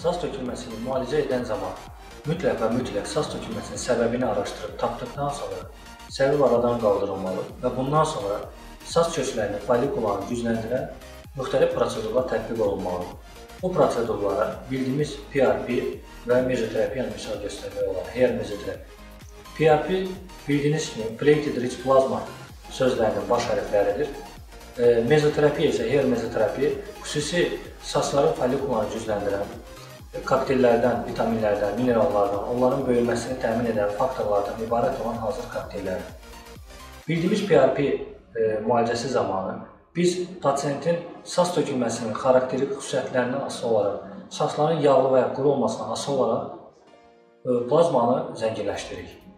Sas tökülməsini müalicə edən zaman mütləq və mütləq sas tökülməsinin səbəbini araşdırıb tapdıqdan sonra səbəb aradan qaldırılmalı və bundan sonra sas köklərinin folikularını gücləndirən müxtəlif prosedurlar tətbiq olunmalıdır. Bu prosedurlara bildiyimiz PRP və mezoterapiya misal göstərmək olar. Hair mezoterapiya. PRP bildiyiniz kimi plated rich plasma sözlərinin baş hərfləridir. E, mezoterapiya isə hair mezoterapiya xüsusi sasların folikularını gücləndirən kokteyllərdən, vitaminlərdən, minerallardan, onların böyüməsini təmin edən faktorlardan ibarət olan hazır kokteyllərdir. Bildiyimiz PRP e, müalicəsi zamanı biz pasiyentin sas tökülməsinin xarakterik xüsusiyyətlərindən asılı olaraq, sasların yağlı və ya quru olmasına asılı olaraq e, plazmanı zənginləşdiririk.